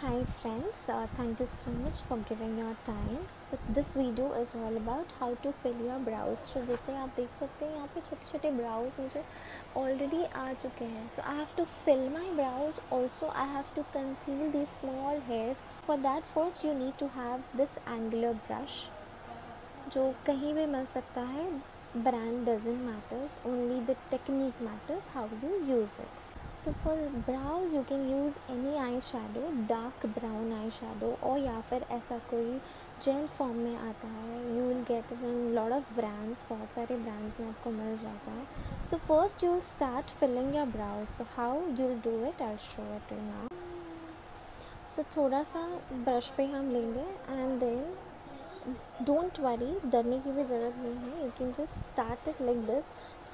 Hi friends, uh, thank you so much for giving your time. So this video is all about how to fill your brows. So जैसे आप देख सकते हैं यहाँ पे छोटे छोटे brows मुझे already आ चुके हैं. So I have to fill my brows. Also I have to conceal these small hairs. For that first you need to have this angular brush जो कहीं भी मिल सकता है. Brand doesn't matters. Only the technique matters. How you use it. So for brows you can use any eye shadow dark brown eye shadow और या फिर ऐसा कोई जेल फॉर्म में आता है you will get lot of brands बहुत सारे ब्रांड्स में आपको मिल जाता है। So first you will start filling your brows so how you will do it I show it you now so थोड़ा सा ब्रश पे हम लेंगे एंड देन डोंट वरी डरने की भी ज़रूरत नहीं है you can just start it like this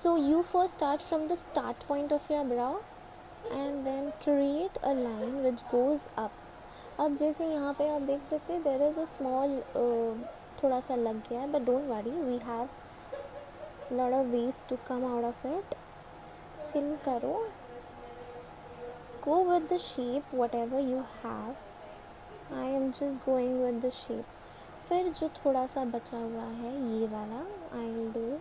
so you first start from the start point of your brow and then create a line which goes up अब जैसे यहाँ पे आप देख सकते हैं देर इज़ अ स्मॉल थोड़ा सा लग गया है but don't worry we have lot of ways to come out of it fill करो. Go with the shape whatever you have I am just going with the shape फिर जो थोड़ा सा बचा हुआ है, ये वाला I do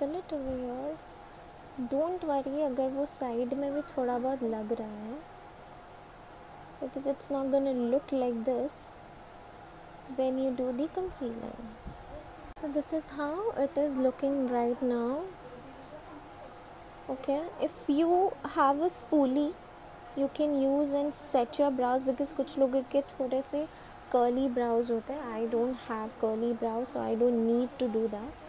fill it over your don't worry अगर वो साइड में भी थोड़ा बहुत लग रहा है because it's not gonna look like this when you do the concealer so this is how it is looking right now okay if you have a spoolie you can use and set your brows because कुछ लोगों के थोड़े से curly brows होते हैं. I don't have curly brows so I don't need to do that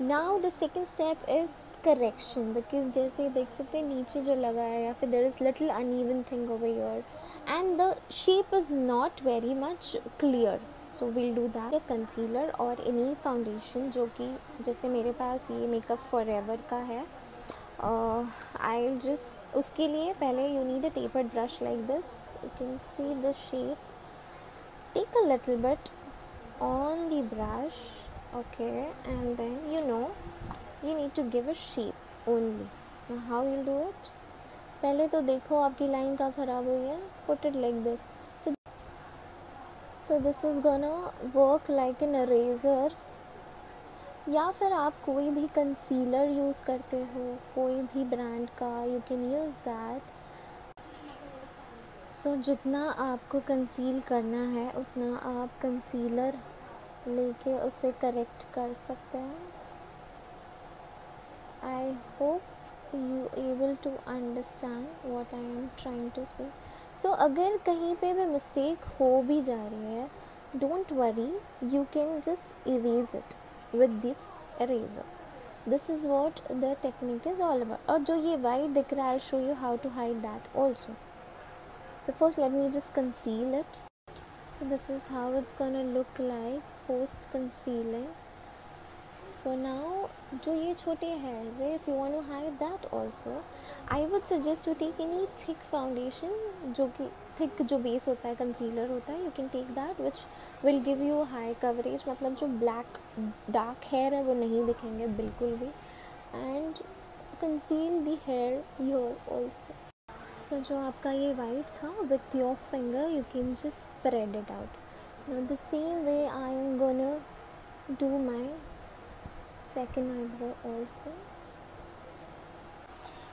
now the second step is correction because जैसे देख सकते हैं नीचे जो लगा है या फिर there is little uneven thing over your and the shape is not very much clear so will do that concealer और एनी फाउंडेशन जो कि जैसे मेरे पास ये मेकअप फॉर एवर का है आई uh, जस्ट उसके लिए पहले you need a tapered brush like this you can see the shape take a little bit on the brush okay, and then, you know, you need to give a shape only. Now, how you'll do it? पहले तो देखो आपकी line का ख़राब हुई है। Put it like this so this is gonna work like an eraser या फिर आप कोई भी कंसीलर यूज़ करते हो, कोई भी ब्रांड का you can use that so जितना आपको कंसील करना है, उतना आप कंसीलर लेके उसे करेक्ट कर सकते हैं। I hope you able to understand what I am trying to say so अगर कहीं पे भी मिस्टेक हो भी जा रही है don't worry you can just erase it with this eraser this is what the technique is all about और जो ये वाइट दिख रहा है show you how to hide that also so, first let me just conceal it. So this is how it's gonna look like post concealing so now जो ये छोटे hairs है if you want to hide that also I would suggest to take any thick foundation जो कि thick जो base होता है concealer होता है you can take that which will give you high coverage मतलब जो black dark hair है वो नहीं दिखेंगे बिल्कुल भी and conceal the hair here also so जो आपका ये white था with your finger you can just spread it out now the same way I am gonna do my second eyebrow also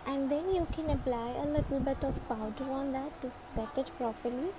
and then you can apply a little bit of powder on that to set it properly